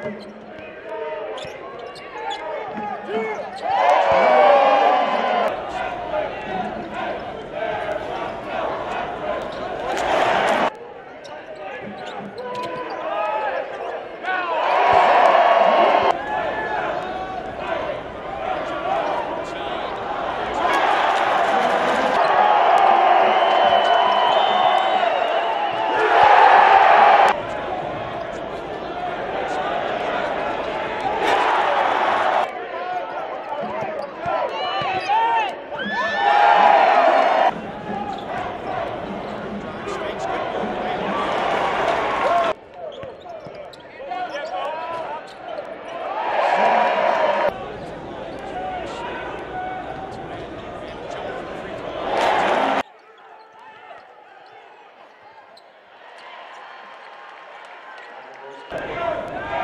Yeah. Go! Go!